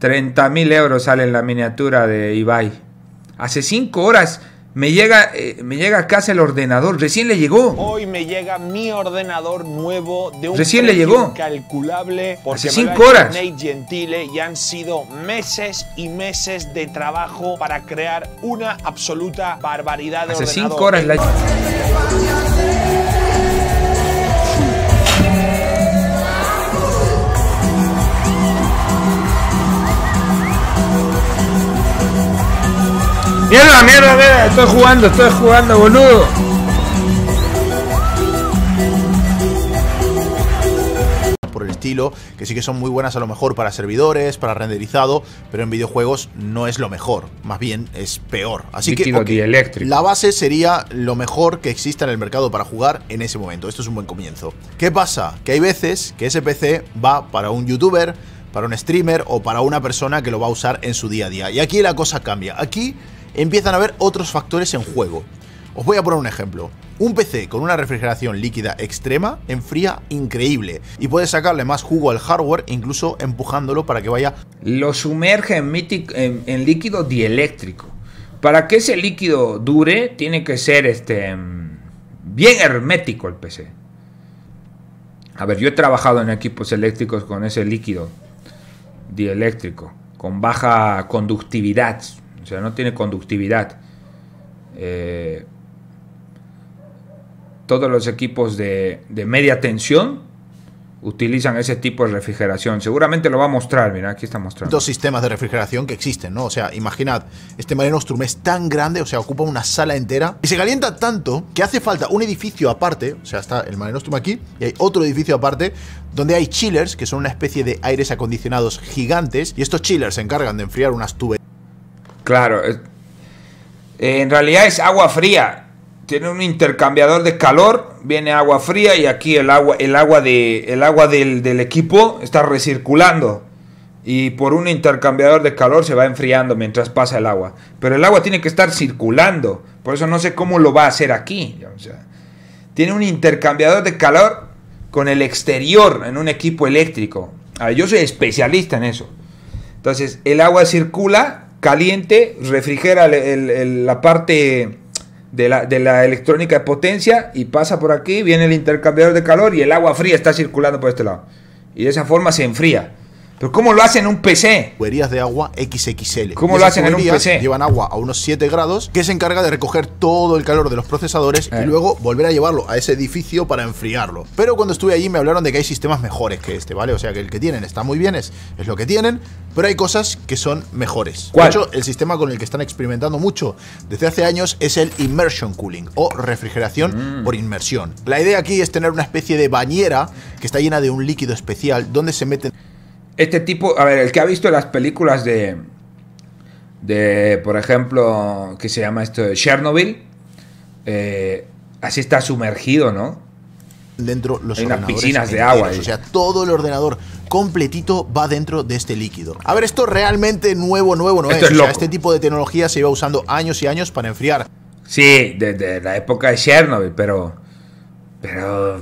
30.000 euros sale en la miniatura de Ibai. Hace 5 horas me llega, eh, me llega a casa el ordenador, recién le llegó. Hoy me llega mi ordenador nuevo de un Recién le precio llegó. incalculable porque Hace cinco horas. Nate Gentile y han sido meses y meses de trabajo para crear una absoluta barbaridad de Hace ordenador. 5 horas la... Mierda, mierda, mierda, estoy jugando, estoy jugando, boludo. por el estilo, que sí que son muy buenas a lo mejor para servidores, para renderizado, pero en videojuegos no es lo mejor, más bien es peor. Así Líquido que la base sería lo mejor que exista en el mercado para jugar en ese momento. Esto es un buen comienzo. ¿Qué pasa? Que hay veces que ese PC va para un youtuber, para un streamer o para una persona que lo va a usar en su día a día. Y aquí la cosa cambia. Aquí empiezan a haber otros factores en juego. Os voy a poner un ejemplo. Un PC con una refrigeración líquida extrema enfría increíble y puedes sacarle más jugo al hardware incluso empujándolo para que vaya Lo sumerge en, líquido dieléctrico. Para que ese líquido dure, tiene que ser este bien hermético el PC. A ver, yo he trabajado en equipos eléctricos con ese líquido dieléctrico, con baja conductividad. O sea, no tiene conductividad. Eh, todos los equipos de, de media tensión utilizan ese tipo de refrigeración. Seguramente lo va a mostrar, mira, aquí está mostrando. dos sistemas de refrigeración que existen, ¿no? O sea, imaginad, este Mare Nostrum es tan grande, o sea, ocupa una sala entera y se calienta tanto que hace falta un edificio aparte, o sea, está el Mare Nostrum aquí y hay otro edificio aparte donde hay chillers, que son una especie de aires acondicionados gigantes y estos chillers se encargan de enfriar unas tuberías Claro, en realidad es agua fría. Tiene un intercambiador de calor, viene agua fría y aquí el agua, el agua, de, el agua del, del equipo está recirculando. Y por un intercambiador de calor se va enfriando mientras pasa el agua. Pero el agua tiene que estar circulando. Por eso no sé cómo lo va a hacer aquí. Tiene un intercambiador de calor con el exterior en un equipo eléctrico. A ver, yo soy especialista en eso. Entonces, el agua circula caliente, refrigera la parte de la, de la electrónica de potencia y pasa por aquí, viene el intercambiador de calor y el agua fría está circulando por este lado. Y de esa forma se enfría. Pero ¿cómo lo hacen en un PC? de agua XXL. ¿Cómo lo hacen en un tuberías PC? Llevan agua a unos 7 grados que se encarga de recoger todo el calor de los procesadores Eh. y luego volver a llevarlo a ese edificio para enfriarlo. Pero cuando estuve allí me hablaron de que hay sistemas mejores que este, ¿vale? O sea que el que tienen está muy bien, es, es lo que tienen, pero hay cosas que son mejores. ¿Cuál? De hecho, el sistema con el que están experimentando mucho desde hace años es el immersion cooling o refrigeración Mm. por inmersión. La idea aquí es tener una especie de bañera que está llena de un líquido especial donde se meten Este tipo, a ver, el que ha visto las películas de, de por ejemplo, ¿qué se llama esto? De Chernobyl, eh, así está sumergido, ¿no? dentro los Hay unas piscinas de agua ahí. O sea, todo el ordenador completito va dentro de este líquido. A ver, esto realmente nuevo, nuevo no Esto es. es O sea, este tipo de tecnología se lleva usando años y años para enfriar Sí, desde la época de Chernobyl, pero. Pero.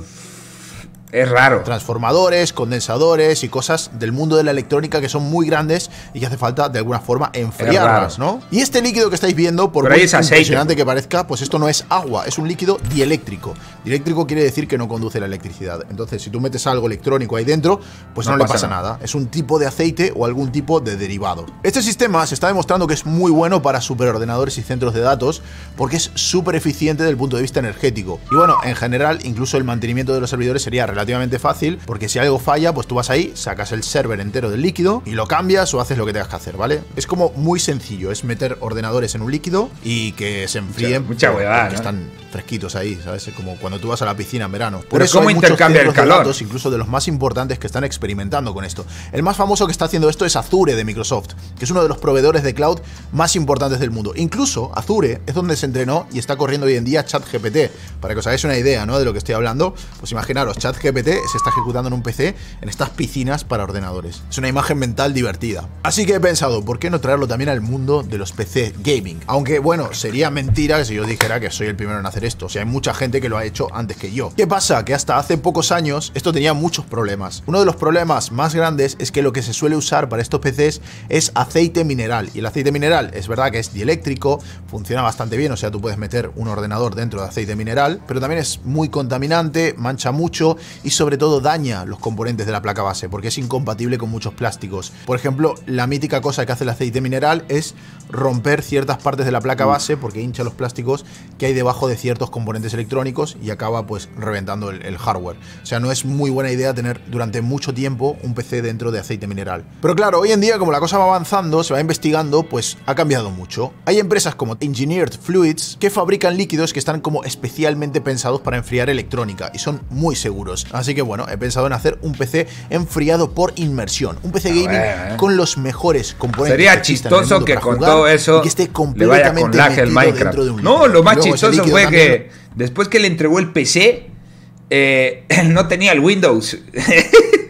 Es raro. transformadores, condensadores y cosas del mundo de la electrónica que son muy grandes y que hace falta de alguna forma enfriarlas. ¿no? Y este líquido que estáis viendo, por muy impresionante que parezca, pues esto no es agua, es un líquido dieléctrico. Dieléctrico quiere decir que no conduce la electricidad. Entonces, si tú metes algo electrónico ahí dentro, pues no, No le pasa pasa nada. nada. Es un tipo de aceite o algún tipo de derivado. Este sistema se está demostrando que es muy bueno para superordenadores y centros de datos porque es súper eficiente desde el punto de vista energético. Y bueno, en general, incluso el mantenimiento de los servidores sería relativamente fácil porque si algo falla, pues tú vas ahí, sacas el server entero del líquido y lo cambias o haces lo que tengas que hacer, ¿vale? Es como muy sencillo, es meter ordenadores en un líquido y que se enfríen. mucha porque huevada, ¿no? están fresquitos ahí, ¿sabes? Es como cuando tú vas a la piscina en verano. Por Pero eso ¿cómo hay muchos intercambia el de calor? datos, incluso de los más importantes que están experimentando con esto. El más famoso que está haciendo esto es Azure de Microsoft, que es uno de los proveedores de cloud más importantes del mundo. Incluso Azure es donde se entrenó y está corriendo hoy en día ChatGPT. Para que os hagáis una idea ¿no? de lo que estoy hablando, pues imaginaros, ChatGPT GPT se está ejecutando en un PC en estas piscinas para ordenadores. Es una imagen mental divertida. Así que he pensado, ¿por qué no traerlo también al mundo de los PC gaming? Aunque bueno, sería mentira si yo dijera que soy el primero en hacer esto. O sea, hay mucha gente que lo ha hecho antes que yo. ¿Qué pasa? Que hasta hace pocos años esto tenía muchos problemas. Uno de los problemas más grandes es que lo que se suele usar para estos PCs es aceite mineral. Y el aceite mineral es verdad que es dieléctrico, funciona bastante bien, o sea, tú puedes meter un ordenador dentro de aceite mineral, pero también es muy contaminante, mancha mucho y sobre todo daña los componentes de la placa base porque es incompatible con muchos plásticos. Por ejemplo, la mítica cosa que hace el aceite mineral es romper ciertas partes de la placa base porque hincha los plásticos que hay debajo de ciertos componentes electrónicos y acaba pues reventando el, el hardware. O sea, no es muy buena idea tener durante mucho tiempo un PC dentro de aceite mineral. Pero claro, hoy en día como la cosa va avanzando, se va investigando, pues ha cambiado mucho. Hay empresas como Engineered Fluids que fabrican líquidos que están como especialmente pensados para enfriar electrónica y son muy seguros. Así que bueno, he pensado en hacer un PC enfriado por inmersión, un PC gaming ver. con los mejores componentes. Sería que chistoso que con jugar todo eso y que esté le vaya con completamente el metido Minecraft. de un No, lo más chistoso fue también- que después que le entregó el PC, eh, él no tenía el Windows.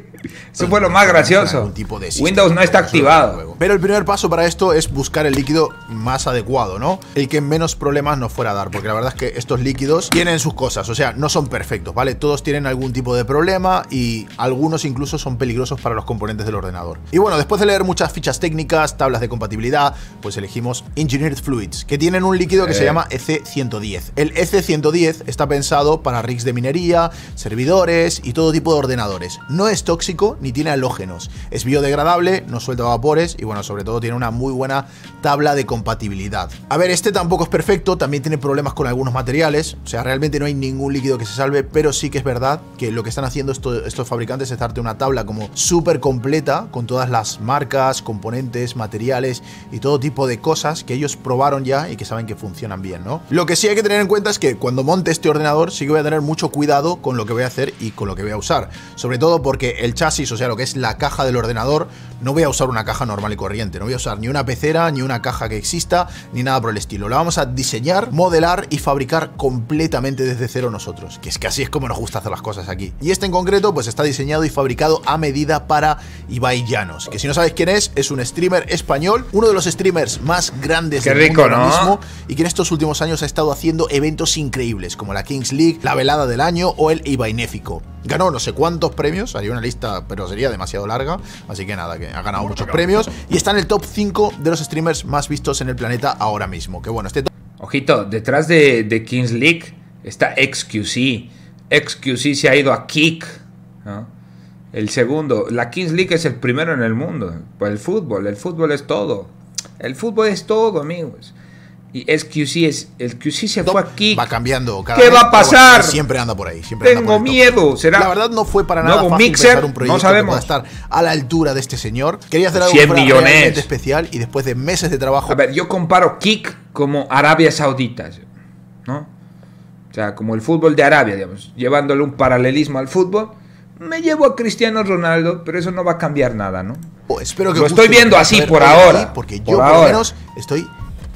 Eso fue lo más gracioso. tipo de Windows no está activado. Pero el primer paso para esto es buscar el líquido más adecuado, ¿no? El que menos problemas nos fuera a dar, porque la verdad es que estos líquidos tienen sus cosas, o sea, no son perfectos, ¿vale? Todos tienen algún tipo de problema y algunos incluso son peligrosos para los componentes del ordenador. Y bueno, después de leer muchas fichas técnicas, tablas de compatibilidad, pues elegimos Engineered Fluids, que tienen un líquido que se Eh. llama EC110. El EC110 está pensado para rigs de minería, servidores y todo tipo de ordenadores. No es tóxico ni tiene halógenos. Es biodegradable, no suelta vapores y bueno, sobre todo tiene una muy buena tabla de compatibilidad. A ver, este tampoco es perfecto, también tiene problemas con algunos materiales, o sea, realmente no hay ningún líquido que se salve, pero sí que es verdad que lo que están haciendo esto- estos fabricantes es darte una tabla como súper completa con todas las marcas, componentes, materiales y todo tipo de cosas que ellos probaron ya y que saben que funcionan bien, ¿no? Lo que sí hay que tener en cuenta es que cuando monte este ordenador sí que voy a tener mucho cuidado con lo que voy a hacer y con lo que voy a usar. Sobre todo porque el chasis, o sea, lo que es la caja del ordenador, no voy a usar una caja normal y corriente. No voy a usar ni una pecera, ni una caja que exista, ni nada por el estilo. La vamos a diseñar, modelar y fabricar completamente desde cero nosotros. Que es que así es como nos gusta hacer las cosas aquí. Y este en concreto, pues está diseñado y fabricado a medida para Ibai Llanos. Que si no sabes quién es, es un streamer español, uno de los streamers más grandes Qué del rico, mundo ahora ¿no? mismo y que en estos últimos años ha estado haciendo eventos increíbles como la Kings League, la velada del año o el Ibainéfico. Ganó no sé cuántos premios, haría una lista, pero sería demasiado larga, así que nada, que ha ganado muchos premios y está en el top 5 de los streamers más vistos en el planeta ahora mismo. Que bueno, este top Ojito, detrás de, de Kings League está XQC. XQC se ha ido a Kick. ¿no? El segundo. La Kings League es el primero en el mundo. Pues el fútbol. El fútbol es todo. El fútbol es todo, amigos. Y es. El QC se fue a Kick. va cambiando cada ¿Qué vez, va a bueno, pasar? siempre anda por ahí. Siempre anda Tengo por el top. miedo. ¿Será? La verdad no fue para nada fácil mixer, pensar un no que sabemos. pueda estar a la altura de este señor. Quería hacer algo 100 que fuera millones. especial y después de meses de trabajo A ver, yo comparo Kick como Arabia Saudita, ¿no? O sea, como el fútbol de Arabia, digamos, llevándole un paralelismo al fútbol. Me llevo a Cristiano Ronaldo, pero eso no va a cambiar nada, ¿no? Oh, espero que Lo estoy viendo que así por ahora, aquí, porque por yo por ahora. lo menos estoy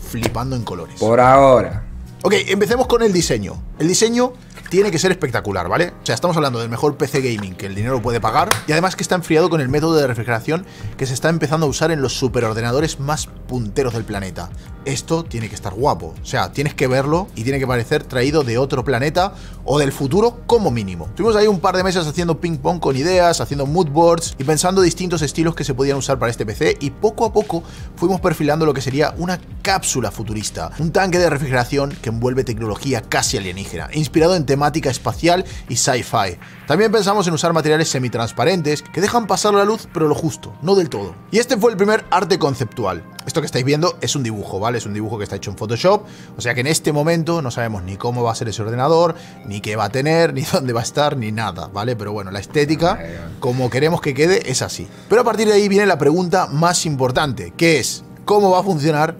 flipando en colores. Por ahora. Ok, empecemos con el diseño. El diseño tiene que ser espectacular, ¿vale? O sea, estamos hablando del mejor PC gaming que el dinero puede pagar y además que está enfriado con el método de refrigeración que se está empezando a usar en los superordenadores más punteros del planeta. Esto tiene que estar guapo. O sea, tienes que verlo y tiene que parecer traído de otro planeta o del futuro como mínimo. Estuvimos ahí un par de meses haciendo ping pong con ideas, haciendo mood boards y pensando distintos estilos que se podían usar para este PC y poco a poco fuimos perfilando lo que sería una cápsula futurista, un tanque de refrigeración que envuelve tecnología casi alienígena, inspirado en temática espacial y sci-fi. También pensamos en usar materiales semitransparentes que dejan pasar la luz pero lo justo, no del todo. Y este fue el primer arte conceptual. Esto que estáis viendo es un dibujo, ¿vale? Es un dibujo que está hecho en Photoshop, o sea que en este momento no sabemos ni cómo va a ser ese ordenador, ni qué va a tener, ni dónde va a estar, ni nada, ¿vale? Pero bueno, la estética, como queremos que quede, es así. Pero a partir de ahí viene la pregunta más importante, que es, ¿cómo va a funcionar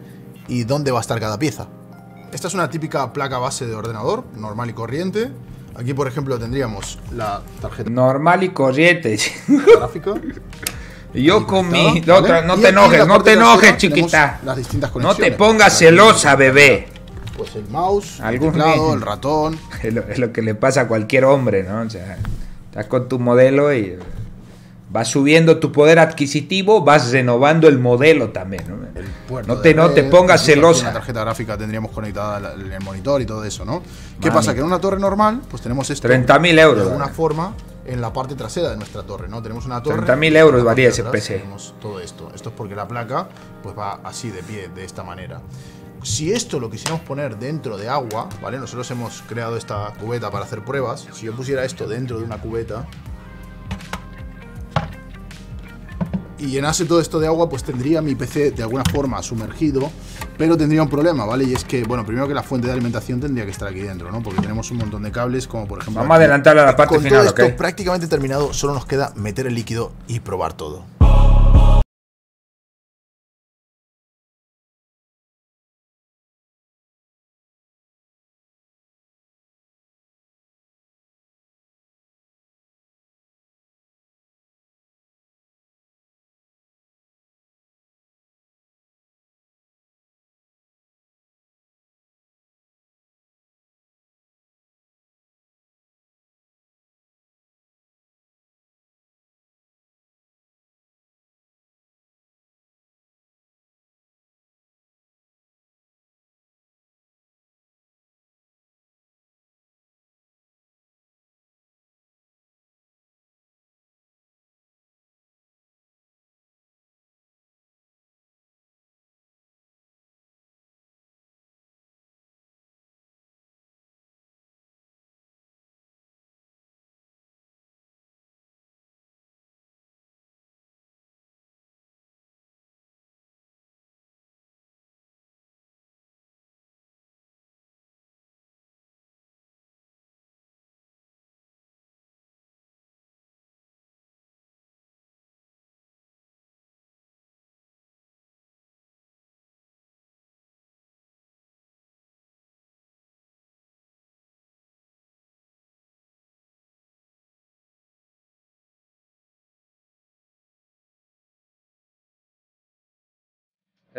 y dónde va a estar cada pieza? Esta es una típica placa base de ordenador, normal y corriente. Aquí, por ejemplo, tendríamos la tarjeta Normal y corriente. gráfica. Yo con mi. ¿vale? no te enojes, no te enojes, chiquita. Las distintas No te pongas celosa, bebé. Pues el mouse, el Algún teclado, niño. el ratón. Es lo, es lo que le pasa a cualquier hombre, ¿no? O sea, Estás con tu modelo y vas subiendo tu poder adquisitivo, vas renovando el modelo también. ¿no? El No te, de no te red, pongas celosa. tarjeta gráfica tendríamos conectada la- en el monitor y todo eso, ¿no? ¿Qué Mami. pasa? Que en una torre normal, pues tenemos esto 30.000 euros, de alguna forma en la parte trasera de nuestra torre, ¿no? Tenemos una torre. 30.000 y en euros la de ese PC. Tenemos todo esto. Esto es porque la placa pues va así de pie, de esta manera. Si esto lo quisiéramos poner dentro de agua, ¿vale? Nosotros hemos creado esta cubeta para hacer pruebas. Si yo pusiera esto dentro de una cubeta, y llenase todo esto de agua, pues tendría mi PC de alguna forma sumergido, pero tendría un problema, ¿vale? Y es que, bueno, primero que la fuente de alimentación tendría que estar aquí dentro, ¿no? Porque tenemos un montón de cables, como por ejemplo. Vamos a aquí. adelantarle a la parte Con final, todo esto prácticamente terminado, solo nos queda meter el líquido y probar todo.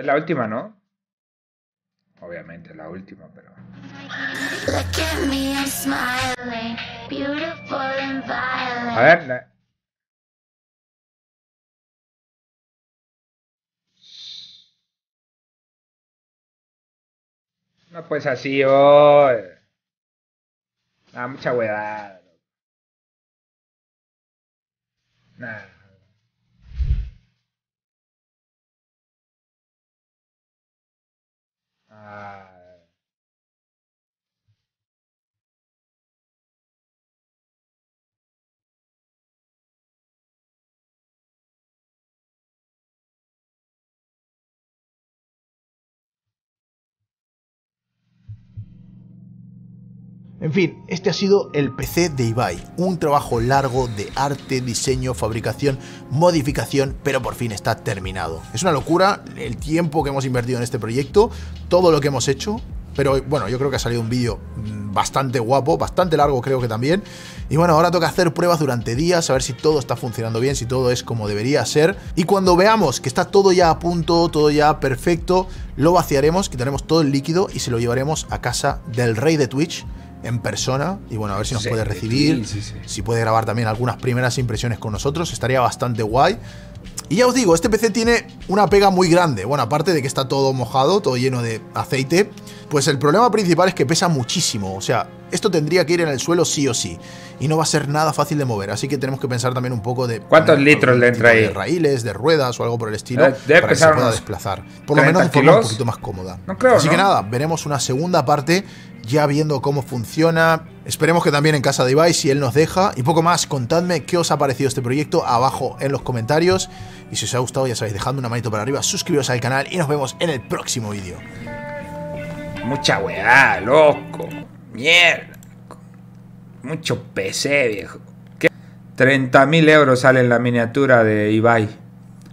Es la última, ¿no? Obviamente, la última, pero. A ver. la- No, pues así, oh. Ah, mucha huevada. loco. En fin, este ha sido el PC de Ibai, un trabajo largo de arte, diseño, fabricación, modificación, pero por fin está terminado. Es una locura el tiempo que hemos invertido en este proyecto, todo lo que hemos hecho, pero bueno, yo creo que ha salido un vídeo mm, bastante guapo, bastante largo creo que también. Y bueno, ahora toca hacer pruebas durante días, a ver si todo está funcionando bien, si todo es como debería ser. Y cuando veamos que está todo ya a punto, todo ya perfecto, lo vaciaremos, quitaremos todo el líquido y se lo llevaremos a casa del rey de Twitch en persona y bueno, a ver si nos Sí, puede recibir, sí, sí. si puede grabar también algunas primeras impresiones con nosotros, estaría bastante guay. Y ya os digo, este PC tiene una pega muy grande. Bueno, aparte de que está todo mojado, todo lleno de aceite, pues el problema principal es que pesa muchísimo. O sea, esto tendría que ir en el suelo sí o sí. Y no va a ser nada fácil de mover. Así que tenemos que pensar también un poco de. ¿Cuántos poner litros le entra ahí? De raíles, de ruedas o algo por el estilo. Eh, debe para que se pueda desplazar. Por lo 30 menos de forma un poquito más cómoda. No creo, Así que nada, veremos una segunda parte ya viendo cómo funciona. Esperemos que también en casa de Ibai, si él nos deja. Y poco más, contadme qué os ha parecido este proyecto abajo en los comentarios. Y si os ha gustado, ya sabéis, dejadme una manito para arriba, suscribiros al canal y nos vemos en el próximo vídeo. Mucha weá, loco. Mierda. Mucho PC, viejo. ¿Qué? 30.000 euros sale en la miniatura de Ibai.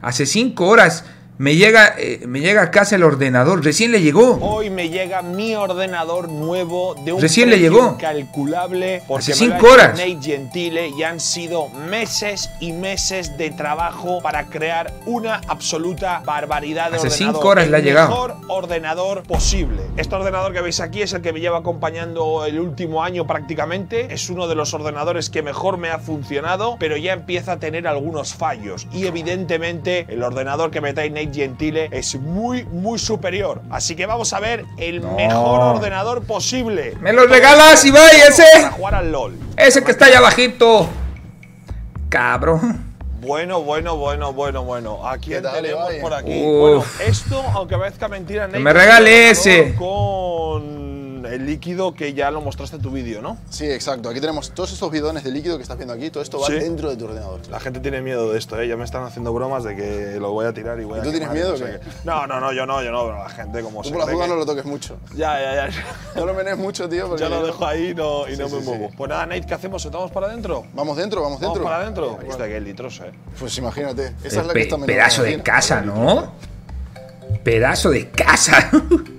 Hace 5 horas Me llega, eh, me llega a casa el ordenador. Recién le llegó. Hoy me llega mi ordenador nuevo de un Recién le llegó. incalculable porque Hace cinco horas. Nate Gentile y han sido meses y meses de trabajo para crear una absoluta barbaridad de Hace ordenador. cinco horas el le ha llegado. mejor ordenador posible. Este ordenador que veis aquí es el que me lleva acompañando el último año prácticamente. Es uno de los ordenadores que mejor me ha funcionado, pero ya empieza a tener algunos fallos. Y evidentemente el ordenador que me trae Nate Gentile es muy, muy superior. Así que vamos a ver el No. mejor ordenador posible. ¿Me lo regalas, Ibai, ese? Para jugar al LOL. Ese que está allá abajito. Cabrón. Bueno, bueno, bueno, bueno, bueno. Aquí ¿Qué tal, tenemos Ibai? por aquí. Uf. Bueno, esto, aunque parezca mentira, Nate, me regale ese. Con el líquido que ya lo mostraste en tu vídeo, ¿no? Sí, exacto. Aquí tenemos todos estos bidones de líquido que estás viendo aquí. Todo esto va Sí. dentro de tu ordenador. La gente tiene miedo de esto, ¿eh? Ya me están haciendo bromas de que lo voy a tirar y voy ¿Y a tú tienes miedo no o qué? No, no, no, yo no, yo no, pero la gente como Tú por la cree duda que- no lo toques mucho. Ya, ya, ya. No lo menes mucho, tío, porque ya lo dejo ahí no- y no Sí, me sí, muevo. Pues nada, Nate, ¿qué hacemos? ¿Estamos para adentro? Vamos dentro, vamos ¿Vamos dentro. para adentro? Hostia, qué litros, ¿eh? Pues imagínate. Esa Eh, es la que está menos pedazo de casa, ¿no? Pedazo de casa.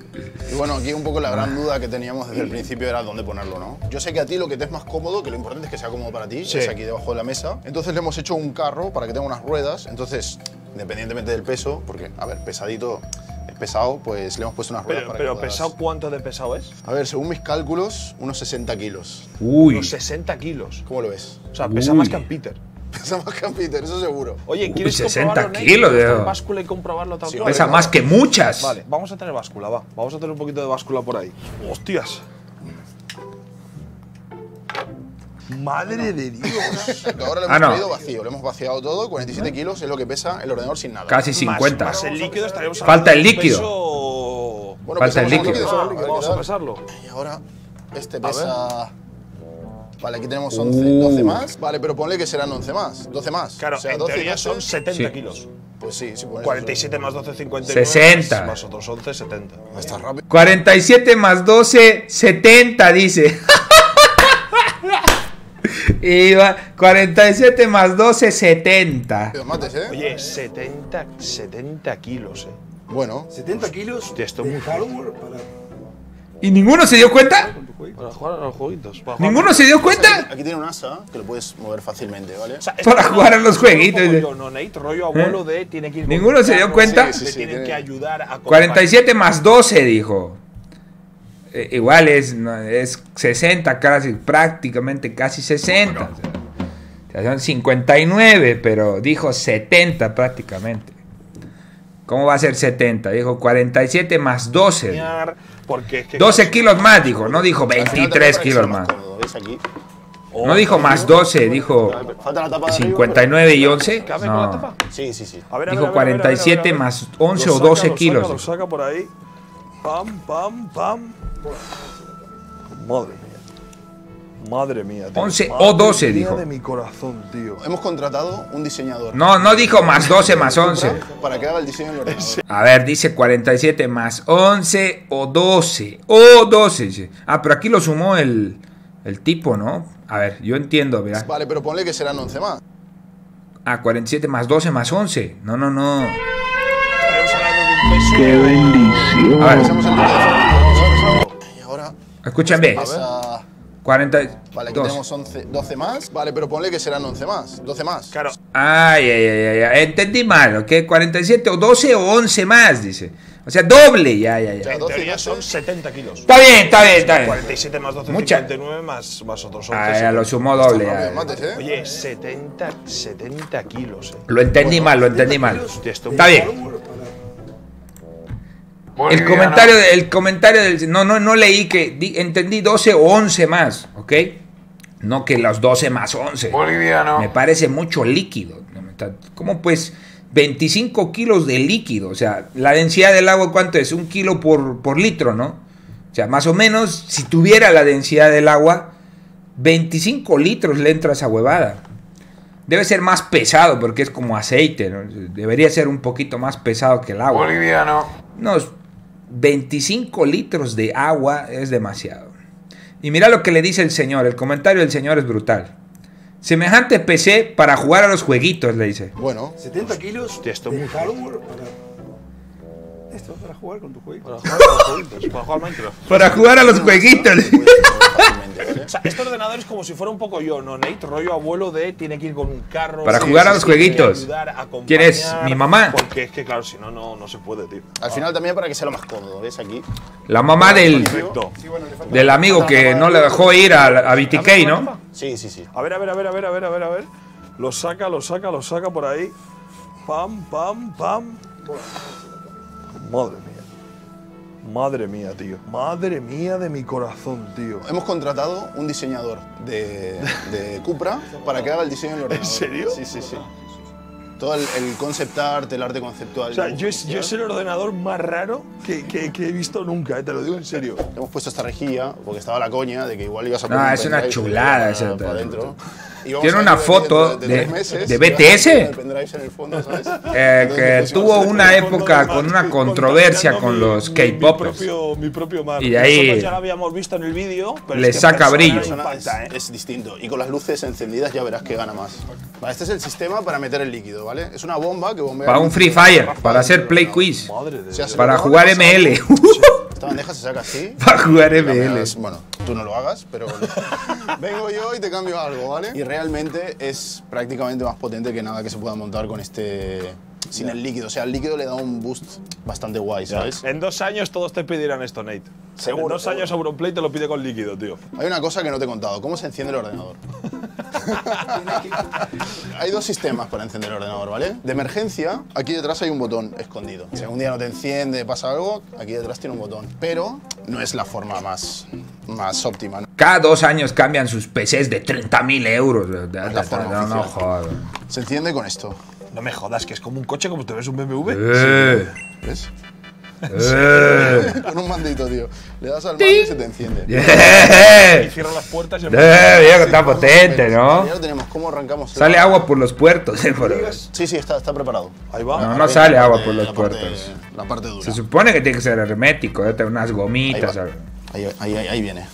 Y bueno, aquí un poco la gran duda que teníamos desde el principio era dónde ponerlo, ¿no? Yo sé que a ti lo que te es más cómodo, que lo importante es que sea cómodo para ti, Sí. es aquí debajo de la mesa. Entonces le hemos hecho un carro para que tenga unas ruedas. Entonces, independientemente del peso, porque, a ver, pesadito es pesado, pues le hemos puesto unas ruedas Pero, para pero que puedas- pesado, ¿cuánto de pesado es? A ver, según mis cálculos, unos 60 kilos. Uy. Unos 60 kilos. ¿Cómo lo ves? O sea, pesa Uy. más que en Peter. Pesa más que un Peter, eso seguro. Oye, ¿quieres 60 comprobarlo, Nate? kilos, ¿Quieres tío. hacer báscula y comprobarlo tal Sí? Pesa más que muchas. Vale, vamos a tener báscula, va. Vamos a tener un poquito de báscula por ahí. ¡Hostias! ¡Madre de Dios! Ahora lo Ah, hemos no. traído vacío, lo hemos vaciado todo, 47 kilos es lo que pesa el ordenador sin nada. Casi 50. Más, más el líquido estaríamos Falta el de líquido. peso- Bueno, Falta el líquido. Ah, vamos a pesarlo. Y ahora este A ver. pesa... Vale, aquí tenemos 11, Uh. 12 más. Vale, pero ponle que serán 11 más, 12 más. Claro, O sea, en 12 y teoría 12, son 70 Sí. kilos. Pues sí, sí pones 47 más 12, 59. 60. Más, más otros 11, 70. eso. Está rápido. 47 más 12, 70, dice. Iba 47 más 12, 70. Los mates, ¿eh? Oye, 70, 70 kilos, eh. Bueno, 70 kilos Hostia, esto es de muy fuerte. hardware para ¿Y ninguno se dio cuenta? Para jugar a los jueguitos. para jugar- ¿Ninguno se dio cuenta? aquí tiene un asa que lo puedes mover fácilmente, ¿vale? O sea, Para jugar a los jueguitos, yo, no, Nate, rollo abuelo de tiene que ir ¿Ninguno un se dio cuenta? sí, Sí, le sí, tienen tiene- que ayudar a 47 más 12, dijo. Eh, igual es, es 60, casi, prácticamente casi 60. O sea, o sea, son 59, pero dijo 70 prácticamente. ¿Cómo va a ser 70? Dijo 47 más 12. dijo. acompañar, Porque es que 12 kilos más, dijo. No dijo Al final también 23 para que kilos más. No dijo más 12, dijo Falta la tapa de arriba, 59 y 11. ¿Cabe con la No. Dijo ver, a ver, a ver, a ver, 47 a ver. más 11 Lo o saca, 12 lo kilos. Saca, lo saca por ahí. Pam, pam, pam. Madre mía. Madre mía, tío. 11 Madre o 12, mía dijo. de mi corazón, tío. Hemos contratado un diseñador. No, no dijo más 12 más 11. Para que haga el diseño del ordenador. A ver, dice 47 más 11 o 12. O 12. Ah, pero aquí lo sumó el, el tipo, ¿no? A ver, yo entiendo, verás. Vale, pero ponle que serán 11 más. Ah, 47 más 12 más 11. No, no, no. ¡Qué bendición! A ver. Escúchame. A ver. 40. Vale, aquí tenemos 11, 12 más. Vale, pero ponle que serán 11 más. 12 más. Claro. Ay, ay, ay, ay. Entendí mal, ¿ok? 47 o 12 o 11 más, dice. O sea, doble, ya, ya, ya. O sea, 12 más son 70 kilos. Está bien, está bien, está bien. 47 más 12, Mucha. 59 más, más otros 11. Ah, ya, lo sumó doble. Ya, mates, ¿eh? Oye, 70, 70 kilos. Eh. Lo entendí bueno, mal, lo entendí mal. Está bien. Malo. El comentario, de- el comentario del... No, no, no leí que... di- entendí 12 o 11 más, ¿ok? No que los 12 más 11. Boliviano. Me parece mucho líquido. ¿Cómo pues 25 kilos de líquido? O sea, la densidad del agua, ¿cuánto es? Un kilo por, por litro, ¿no? O sea, más o menos, si tuviera la densidad del agua, 25 litros le entra esa huevada. Debe ser más pesado porque es como aceite, ¿no? Debería ser un poquito más pesado que el agua. Boliviano. Unos 25 litros de agua es demasiado. Y mira lo que le dice el señor, el comentario del señor es brutal. Semejante PC para jugar a los jueguitos, le dice. Bueno, 70 kilos Hostia, esto de muy hardware para Esto es para jugar con tu juego. Para jugar a los jueguitos, para jugar al Minecraft. Para jugar a los jueguitos. O sea, este ordenador es como si fuera un poco yo, ¿no, Nate? Rollo abuelo de tiene que ir con un carro. Para jugar a los jueguitos. ayudar, ¿Quién es? ¿Mi mamá? Porque es que, claro, si no, no, no se puede, tío. Al final también para que sea lo más cómodo, ¿ves? Aquí. La mamá del, Perfecto. del amigo que no le dejó ir a, a BTK, ¿no? Sí, sí, sí. A ver, a ver, a ver, a ver, a ver, a ver, a ver. Lo saca, lo saca, lo saca por ahí. Pam, pam, pam. Madre mía. Madre mía, tío. Madre mía de mi corazón, tío. Hemos contratado un diseñador de, de Cupra para que haga el diseño del ordenador. serio? Sí, sí, sí. Todo el, el concept art, el arte conceptual. O sea, yo es, yo es el ordenador más raro que, que- que he visto nunca, eh, te lo digo en serio. Hemos puesto esta rejilla porque estaba la coña de que igual ibas a No, poner un es una chulada adentro. Y vamos Tiene una foto de- de BTS. tener el pendrive en el fondo, ¿sabes? Eh, que pusimos tuvo una época con una controversia con los K-popers. Y de ahí- Nosotros ya lo habíamos visto en el vídeo. pero Le saca brillo. es, ¿eh? es distinto. Y con las luces encendidas ya verás que gana más. Vale, este es el sistema para meter el líquido, ¿vale? Es una bomba que bombea. Para un Free Fire, para hacer Play. Quiz, para jugar ML. Esta bandeja se saca así. Para jugar ML. Bueno, tú no lo hagas, pero vengo yo y te cambio algo, ¿vale? Y realmente es prácticamente más potente que nada que se pueda montar con este. Sin el líquido. O sea, el líquido le da un boost bastante guay, ¿sabes? En dos años todos te pedirán esto, Nate. Seguro, En dos seguro. años Auronplay te lo pide con líquido, tío. Hay una cosa que no te he contado. ¿Cómo se enciende el ordenador? hay dos sistemas para encender el ordenador, ¿vale? De emergencia, aquí detrás hay un botón escondido. Si algún día no te enciende, pasa algo, aquí detrás tiene un botón. Pero no es la forma más, más óptima. Cada dos años cambian sus PCs de 30.000 euros. La forma No, no, joder. Se enciende con esto. No me jodas, que es como un coche, como te ves un BMW. Eh, ¿Ves? eh. con un mandito, tío. Le das al mando y se te enciende. Y cierra las puertas y eh, mira que está potente, Ya ¿no? lo tenemos. ¿Cómo arrancamos? Sale agua por los puertos. eh, por- Sí, sí, está, está preparado. Ahí va. No, no sale agua parte- por los la parte- puertos. La parte dura. Se supone que tiene que ser hermético, eh, tener unas gomitas. ahí, ahí, ahí- ahí viene.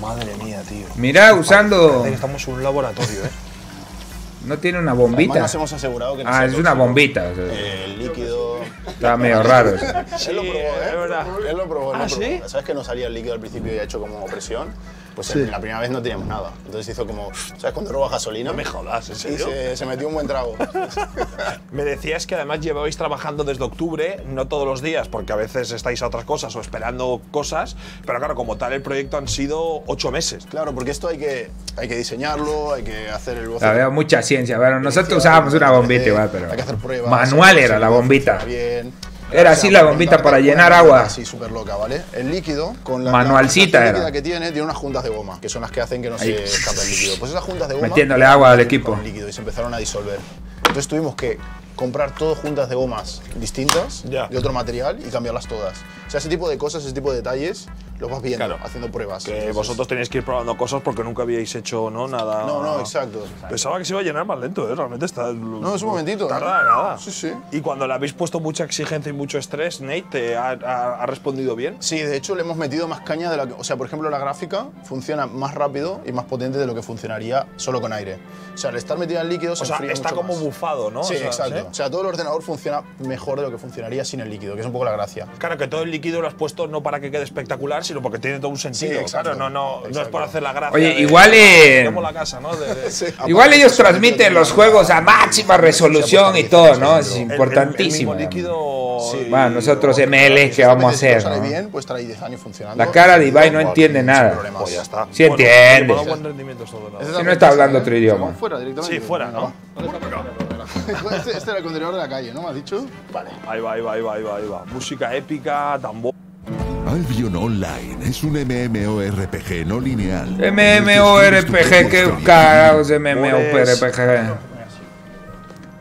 Madre mía, tío. Mira, usando. Estamos en un laboratorio, ¿eh? No tiene una Además bombita. nos hemos asegurado que no Ah, es una bombita. o sea, Eh, El líquido. Está medio raro. eso. él lo probó, ¿eh? es verdad. Él lo probó, él ¿Ah, lo probó. sí? ¿Sabes que no salía el líquido al principio y ha hecho como presión? Pues en la primera vez no teníamos nada. Entonces hizo como. ¿Sabes cuando roba gasolina? No me jodas, ¿en Y serio? se, se metió un buen trago. Me decías que además llevabais trabajando desde octubre, no todos los días, porque a veces estáis a otras cosas o esperando cosas, pero claro, como tal, el proyecto han sido ocho meses. claro, porque esto hay que, hay que diseñarlo, hay que hacer el boceto. veo mucha ciencia. Bueno, nosotros usábamos una bombita igual, pero. Hay que hacer pruebas. Manual era la bombita. Bien. Era así la bombita para llenar agua. Sí, súper loca, ¿vale? El líquido, con la Manualcita la era. líquida que tiene, tiene unas juntas de goma, que son las que hacen que no Ahí. se escape el líquido. Pues esas juntas de goma. Metiéndole agua al equipo. líquido y se empezaron a disolver. Entonces tuvimos que comprar todo juntas de gomas distintas, Ya. de otro material, y cambiarlas todas. Sea, ese tipo de cosas, ese tipo de detalles, los vas viendo, Claro. haciendo pruebas. Que Entonces- vosotros tenéis que ir probando cosas porque nunca habíais hecho ¿no? nada. No, no, exacto. Pensaba que se iba a llenar más lento, ¿eh? Realmente está. No, es un momentito. ¿eh? Tarda nada. Sí, sí. Y cuando le habéis puesto mucha exigencia y mucho estrés, Nate, ¿te ha, ha- ha respondido bien? Sí, de hecho le hemos metido más caña de la que. O sea, por ejemplo, la gráfica funciona más rápido y más potente de lo que funcionaría solo con aire. O sea, al estar metida en líquido se O sea, enfría está mucho como más. bufado, ¿no? Sí, O sea, exacto. ¿sí? O sea, todo el ordenador funciona mejor de lo que funcionaría sin el líquido, que es un poco la gracia. Claro, que todo el líquido lo has puesto no para que quede espectacular, sino porque tiene todo un sentido. exacto. Claro, no, no, no es por hacer la gracia. Oye, de- igual, eh, Como la casa, ¿no? De- de- Sí. Igual Aparte, ellos transmiten los juegos a máxima resolución y todo, ¿no? Es El- el- el- importantísimo. El, mismo líquido. Sí. Bueno, nosotros ML, ¿qué vamos a hacer? sale bien, puede estar ahí 10 años funcionando. La cara de Ibai no Sin entiende nada. Pues ya está. Sí Bueno, entiende. Si no está hablando otro idioma. ¿Vamos fuera directamente? Sí, fuera, ¿no? Este, este era el contenedor de la calle, ¿no? ¿Me has dicho? Vale. Ahí va, ahí va, ahí va, ahí va, ahí va. Música épica, tambor. Albion Online es un MMORPG no lineal. MMORPG, ¿qué carajos es MMORPG?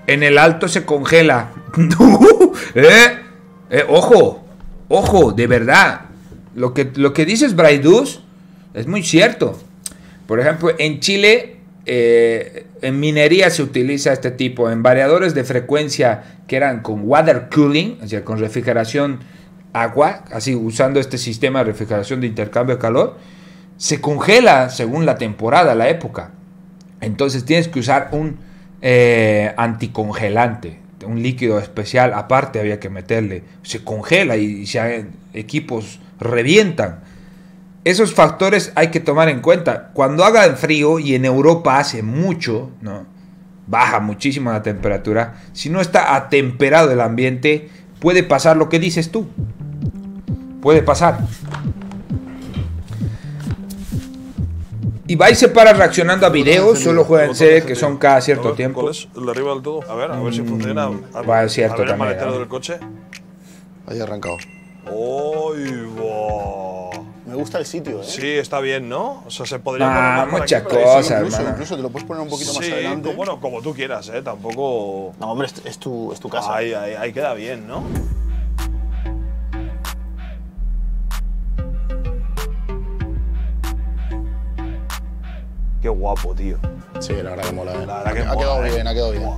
En el alto se congela. ¿Eh? Eh, Ojo, ojo, de verdad. Lo que, lo que dices, Braidus, es muy cierto. Por ejemplo, en Chile, eh, en minería se utiliza este tipo, en variadores de frecuencia que eran con water cooling, o sea, con refrigeración agua, así usando este sistema de refrigeración de intercambio de calor, se congela según la temporada, la época. Entonces tienes que usar un eh, anticongelante. un líquido especial aparte había que meterle. Se congela y se equipos revientan. Esos factores hay que tomar en cuenta. Cuando haga frío y en Europa hace mucho, ¿no? baja muchísimo la temperatura, si no está atemperado el ambiente, puede pasar lo que dices tú. Puede pasar. Y vais a para reaccionando a videos, solo jueguense que son cada cierto tiempo. ¿Cuál es? El de arriba del todo. A ver, a ver si funciona. A, Va, es cierto a ver el también, maletero ¿eh? del coche. Ahí ha arrancado. ¡Uy, va! Me gusta el sitio, ¿eh? Sí, está bien, ¿no? O sea, se podría Ah, poner más por mucha aquí, pero- cosa. Sí, incluso, hermano. incluso te lo puedes poner un poquito más adelante. como- bueno, como tú quieras, ¿eh? Tampoco. No, hombre, es, es tu, es tu casa. Ahí, ahí, ahí queda bien, ¿no? Qué guapo, tío. Sí, la verdad que mola, ¿eh? La verdad que ha quedado ¿eh? bien, ha quedado bien.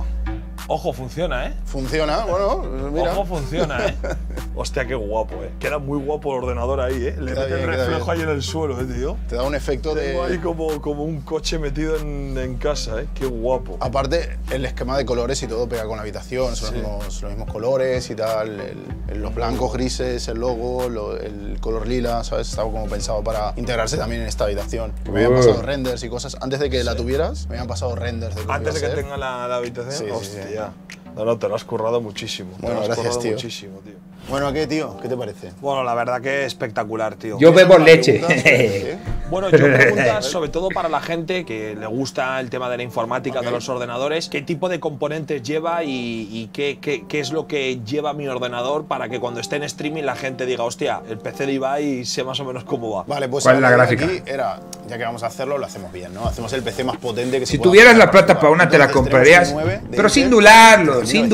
Ojo, funciona, ¿eh? Funciona, bueno, mira. Ojo, funciona, ¿eh? Hostia, qué guapo, ¿eh? Queda muy guapo el ordenador ahí, ¿eh? Le Queda mete el bien, queda reflejo ahí en el suelo, ¿eh, tío? Te da un efecto de. Tengo ahí como, como un coche metido en, en casa, ¿eh? Qué guapo. Aparte, el esquema de colores y todo pega con la habitación, son Sí. los, mismos, los mismos colores y tal, el- el- los blancos, grises, el logo, lo- el color lila, ¿sabes? Estaba como pensado para integrarse también en esta habitación. Me habían pasado renders y cosas, antes de que la tuvieras, me habían pasado renders de cómo Antes de iba a que ser. tenga la, la habitación, Sí, sí, hostia. sí. No, no, te lo has currado muchísimo. te Bueno, lo has gracias, currado tío. muchísimo, tío. Bueno, ¿qué, tío? ¿Qué te parece? Bueno, la verdad que espectacular, tío. Yo bebo ¿Alguna leche. Bueno, yo preguntas sobre todo para la gente que le gusta el tema de la informática, Ok. de los ordenadores, qué tipo de componentes lleva y, y qué, qué- qué es lo que lleva mi ordenador para que cuando esté en streaming la gente diga, hostia, el PC de Ibai sé más o menos cómo va. Vale, pues ¿Cuál es la gráfica? Aquí era, ya que vamos a hacerlo, lo hacemos bien, ¿no? Hacemos el PC más potente que se Si pueda tuvieras hacer la plata para una, te la comprarías. tenemos el 9 de Pero sin dudarlo, sin 1900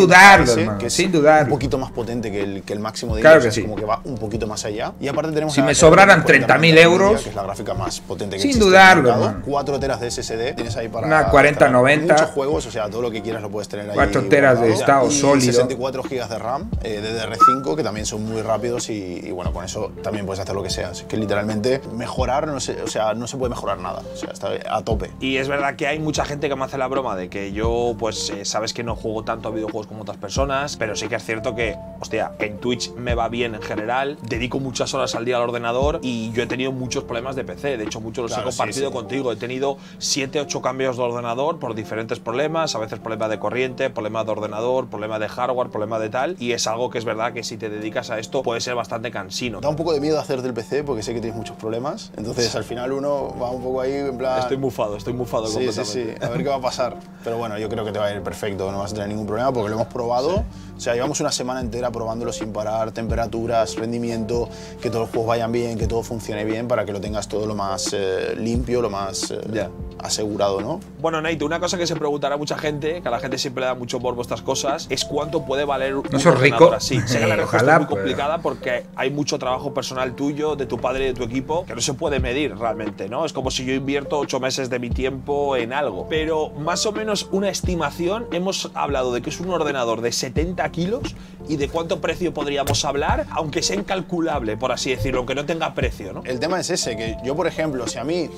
dudarlo, sin dudarlo. Un poquito más potente que el, que el máximo de Claro ellos, que es sí. como que va un poquito más allá. Y aparte tenemos Si me sobraran 40.000 30.000 Nvidia, euros, que es la gráfica más potente que sin existe en el dudarlo, mercado. hermano. 4 teras de SSD, tienes ahí para Una para 4090. muchos juegos, o sea, todo lo que quieras lo puedes tener ahí. Cuatro teras de estado y sólido. 64 GB de RAM eh, DDR5 que también son muy rápidos y, y bueno, con eso también puedes hacer lo que sea. Así que literalmente mejorar, no se, o sea, no se puede mejorar nada, o sea, está a tope. Y es verdad que hay mucha gente que me hace la broma de que yo, pues, eh, sabes que no juego tanto a videojuegos como otras personas, pero sí que es cierto que, hostia, en Twitch me va bien en general, dedico muchas horas al día al ordenador y yo he tenido muchos problemas de PC. De hecho, muchos los Claro, he compartido sí, sí. contigo. He tenido 7, 8 cambios de ordenador por diferentes problemas, a veces problemas de corriente, problemas de ordenador, problemas de hardware, problemas de tal. Y es algo que es verdad que si te dedicas a esto puede ser bastante cansino. Da un poco de miedo hacer del PC porque sé que tienes muchos problemas. Entonces al final uno va un poco ahí en plan. Estoy mufado, estoy mufado Sí, sí, completamente. sí. A ver qué va a pasar. Pero bueno, yo creo que te va a ir perfecto. No vas a tener ningún problema porque lo hemos probado. O sea, llevamos una semana entera probándolo sin parar. Temperaturas, rendimiento, que todos los juegos vayan bien, que todo funcione bien para que lo tengas todo lo más eh, limpio, lo más eh. Asegurado, ¿no? Bueno, Nate, una cosa que se preguntará mucha gente, que a la gente siempre le da mucho por vuestras cosas, es cuánto puede valer un ordenador rico? así. Sé que la Eh, respuesta ojalá, es muy pues. complicada porque hay mucho trabajo personal tuyo, de tu padre y de tu equipo, que no se puede medir realmente, ¿no? Es como si yo invierto ocho meses de mi tiempo en algo. Pero más o menos una estimación, hemos hablado de que es un ordenador de 70 kilos y de cuánto precio podríamos hablar, aunque sea incalculable, por así decirlo, aunque no tenga precio, ¿no? El tema es ese, que yo, por ejemplo, si a mí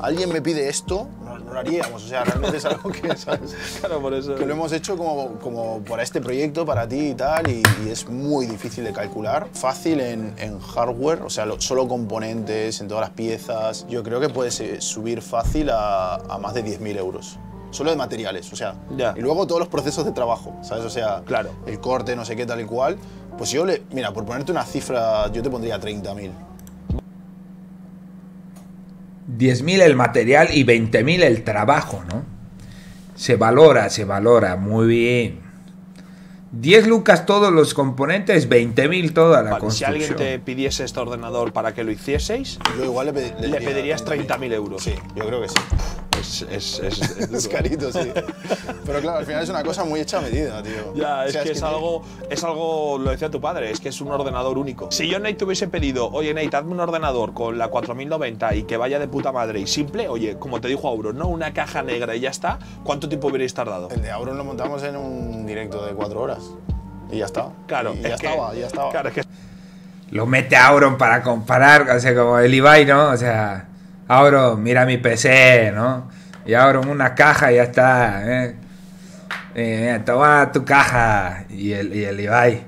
alguien me pide esto, no, no lo haríamos. O sea, realmente es algo que, ¿sabes? Claro, por eso. que lo hemos hecho como, como para este proyecto, para ti y tal, y, y es muy difícil de calcular. Fácil en, en hardware, o sea, lo- solo componentes, en todas las piezas. Yo creo que puedes subir fácil a, a más de 10.000 euros. Solo de materiales, o sea. Ya. Y luego todos los procesos de trabajo, ¿sabes? O sea, Claro. el corte, no sé qué, tal y cual. Pues yo le. Mira, por ponerte una cifra, yo te pondría 30.000. 10.000 el material y 20.000 el trabajo, ¿no? Se valora, se valora, muy bien. 10 lucas todos los componentes, 20.000 toda la Vale, si construcción. alguien te pidiese este ordenador para que lo hicieseis, Yo igual le, pedi- Le diría pedirías 30.000 euros. Sí, yo creo que sí. Es, es, es, es carito, sí. Pero claro, al final es una cosa muy hecha a medida, tío. Ya, O es sea, que es, te- algo, es algo, lo decía tu padre, es que es un ordenador único. Si yo, Nate, te hubiese pedido, oye, Nate, hazme un ordenador con la 4090 y que vaya de puta madre y simple, oye, como te dijo Auro, no una caja negra y ya está, ¿cuánto tiempo hubierais tardado? El de Auron lo montamos en un directo de cuatro horas. Y ya está. Claro, y es ya que- estaba, ya estaba. Claro, es que Lo mete Auron para comparar, o sea, como el Ibai, ¿no? O sea, Auron, mira mi PC, ¿no? Y Auron una caja y ya está, ¿eh? Eh, toma tu caja. Y el, y el Ibai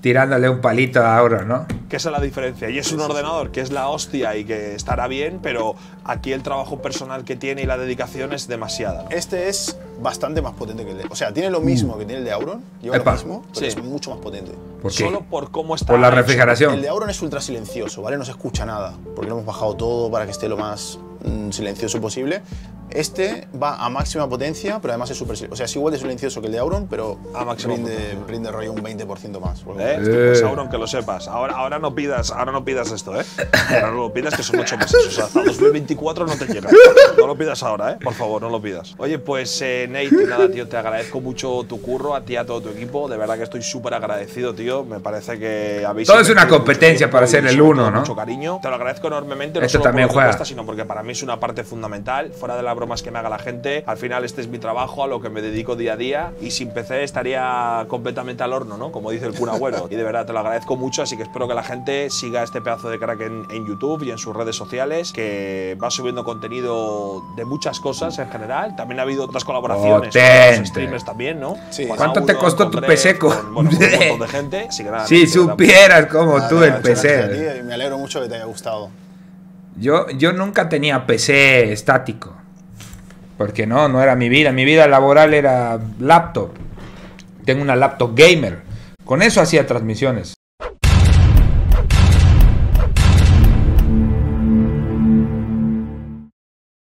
tirándole un palito a Auro, ¿no? Que esa es la diferencia. Y es un ordenador que es la hostia y que estará bien, pero aquí el trabajo personal que tiene y la dedicación es demasiada. ¿no? Este es bastante más potente que el de. O sea, tiene lo mismo que tiene el de Auron, lleva Epa. lo mismo, pero Sí. es mucho más potente. ¿Por qué? Solo por cómo está. Por la refrigeración. El de Auron es ultra silencioso, ¿vale? No se escucha nada, porque lo hemos bajado todo para que esté lo más mm, silencioso posible. Este va a máxima potencia, pero además es súper silencioso. O sea, es igual de silencioso que el de Auron, pero A máxima rinde, potencia. rinde rollo un 20% más. ¿Eh? Pues Auron, que lo sepas. Ahora, ahora, no pidas, ahora no pidas esto, ¿eh? Ahora no lo pidas, que son ocho meses. O sea, hasta 2024 no te llega. No lo pidas ahora, ¿eh? Por favor, no lo pidas. Oye, pues eh, Nate, nada, tío, te agradezco mucho tu curro, a ti y a todo tu equipo. De verdad que estoy súper agradecido, tío. Me parece que habéis. Todo es una competencia para ser el uno, ¿no? Mucho cariño. Te lo agradezco enormemente. No Este solo también por juega. cuesta, sino porque para mí es una parte fundamental. Fuera de las bromas que me haga la gente, al final este es mi trabajo, a lo que me dedico día a día. Y sin PC estaría completamente al horno, ¿no? Como dice el Kun Agüero. Y de verdad te lo agradezco mucho, así que espero que la gente siga este pedazo de crack en, en YouTube y en sus redes sociales, que va subiendo contenido de muchas cosas en general. También ha habido otras colaboraciones con Potente. los streamers también, ¿no? Sí. Con ¿Cuánto te costó con tu PC? Con, bueno, con un montón de gente. Así que nada, Si verdad, supieras como Nada, tú nada, el PC. y me alegro mucho que te haya gustado. Yo, yo nunca tenía PC estático. Porque no, no era mi vida. Mi vida laboral era laptop. Tengo una laptop gamer. Con eso hacía transmisiones.